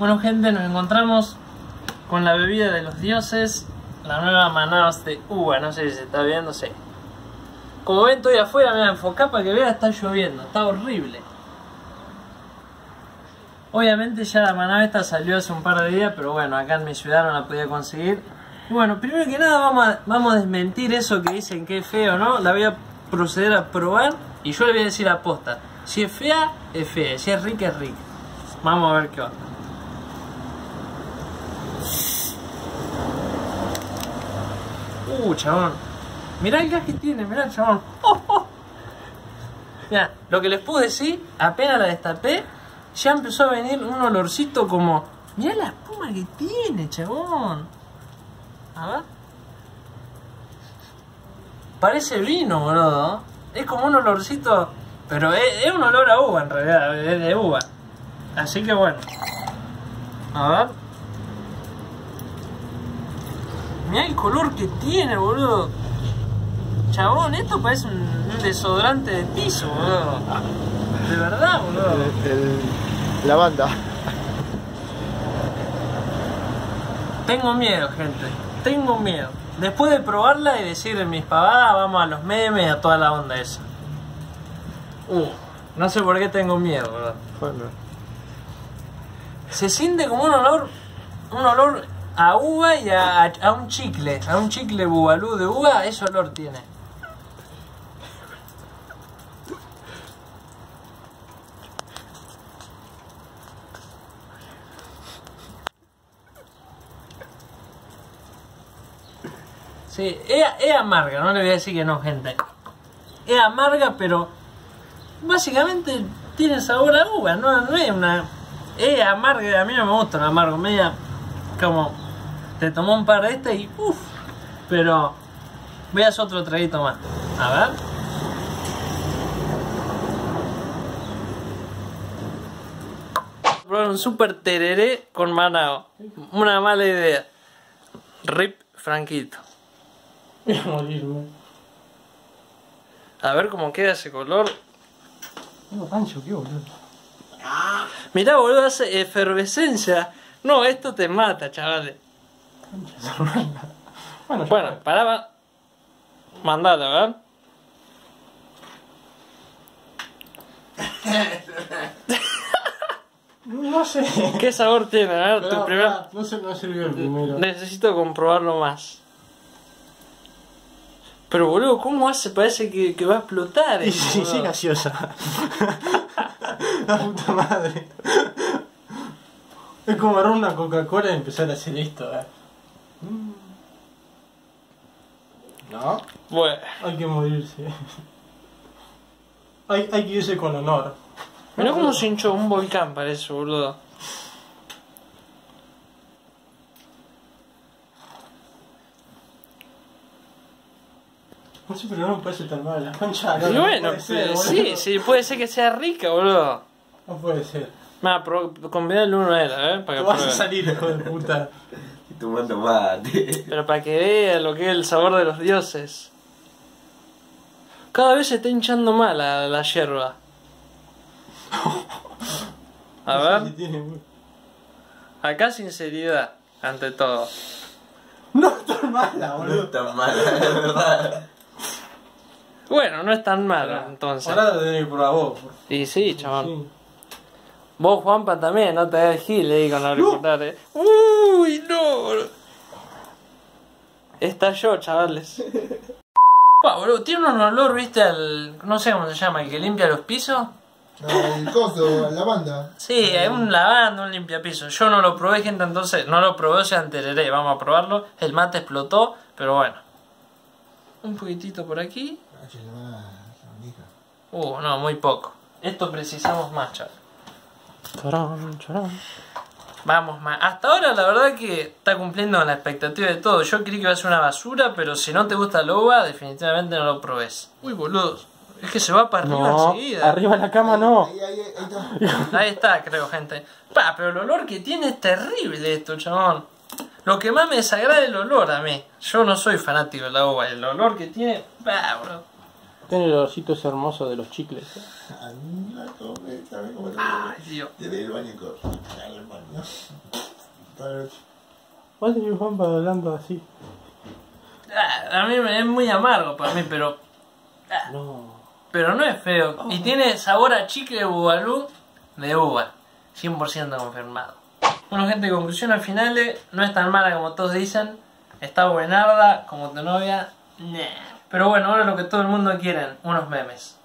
Bueno, gente, nos encontramos con la bebida de los dioses, la nueva Manaus de uva. No sé si se está viendo, sí. Como ven, estoy afuera, me voy a enfocar para que vean, está lloviendo, está horrible. Obviamente ya la Manaus esta salió hace un par de días, pero bueno, acá en mi ciudad no la podía conseguir. Bueno, primero que nada vamos a, vamos a desmentir eso que dicen que es feo, ¿no? La voy a proceder a probar y yo le voy a decir a posta. Si es fea, es fea. Si es rica, es rica. Vamos a ver qué onda. Uh, chabón. Mirá el gas que tiene, mirá chabón. Oh, oh. Lo que les puedo decir, apenas la destapé, ya empezó a venir un olorcito como... Mirá la espuma que tiene, chabón. A ver. Parece vino, boludo. Es como un olorcito... Pero es, es un olor a uva en realidad, es de uva. Así que bueno. A ver. Mirá el color que tiene, boludo. Chabón, esto parece un, un desodorante de piso, boludo. De verdad, boludo. El, el- la banda. Tengo miedo, gente. Tengo miedo. Después de probarla y decir mis pavadas, vamos a los memes y a toda la onda esa. Uh, no sé por qué tengo miedo, boludo. Bueno, Se siente como un olor, un olor a uva y a, a- un chicle, a un chicle bubalú de uva, ese olor tiene. Sí, es, es amarga, no le voy a decir que no, gente. Es amarga, pero básicamente tiene sabor a uva, no, no es una... Es amarga, a mí no me gusta un amargo, media como... Te tomó un par de estas y uff, pero hacer otro traguito más. A ver. Probar un super tereré con manao. Una mala idea. Rip Franquito. A ver cómo queda ese color. Pancho, qué boludo. Mirá, boludo, hace efervescencia. No, esto te mata, chavales. Bueno, Bueno, va. Mandalo, a ver. No sé. ¿Qué sabor tiene? A ver, tu primer... pará, No sirvió el primero. Necesito comprobarlo más. Pero boludo, ¿cómo hace? Parece que, que va a explotar. Sí, esto, sí, sí, boludo. gaseosa. La puta madre. Es como agarrar una Coca-Cola y empezar a hacer esto, eh. No, Bueno, hay que morirse. Hay, hay que irse con honor. mirá cómo se hinchó un volcán, parece, boludo. No sé, pero no me parece tan mal. La concha, no, y no bueno, ser, pero boludo. sí, sí, puede ser que sea rica, boludo. No puede ser. Mira, convidar el uno a él, ¿eh? Para que vas a salir, hijo de puta. Tomando mate. Pero para que vea lo que es el sabor de los dioses. Cada vez se está hinchando más la, la yerba. A No ver, acá sinceridad, ante todo. No es tan mala, No boludo. es tan mala, la verdad. Bueno, no es tan malo, entonces. Ahora lo tenés que probar vos. Y sí, chaval. Sí. Vos, Juanpa, también, no te hagas gil ahí con los auriculares. Uy, no, boludo. Estalló, chavales. Pa, boludo, tiene un olor, viste, al. No sé cómo se llama, el que limpia los pisos. El coso, la banda. Sí, hay un lavando, un limpiapiso. Yo no lo probé, gente, entonces no lo probé, o sea, entereré. Vamos a probarlo. El mate explotó, pero bueno. Un poquitito por aquí. Uh, no, muy poco. Esto precisamos más, chaval. Vamos más. Hasta ahora la verdad que está cumpliendo con la expectativa de todo. Yo creí que iba a ser una basura, pero si no te gusta el uva, definitivamente no lo probés. Uy, boludo. Es que se va para arriba No, enseguida. arriba de la cama no. Ahí, ahí, ahí está. Ahí está, creo, gente. Pa, pero el olor que tiene es terrible esto, chabón. Lo que más me desagrada es el olor a mí. Yo no soy fanático de la uva. El olor que tiene. Pa, bro. Tiene el olorcito ese hermoso de los chicles. Sabe cómo te Ay, Dios. Debe ir al baño. Al baño. Para- ¿Vas a ir Juan para hablando así? Ah, A mí me- es muy amargo para mí, pero. ah, No. Pero no es feo. Y tiene sabor a chicle bubalú de uva. 100% confirmado. Bueno, gente, conclusión al final. eh, No es tan mala como todos dicen. Está buenarda como tu novia. Nah. Pero bueno, ahora lo que todo el mundo quiere, unos memes.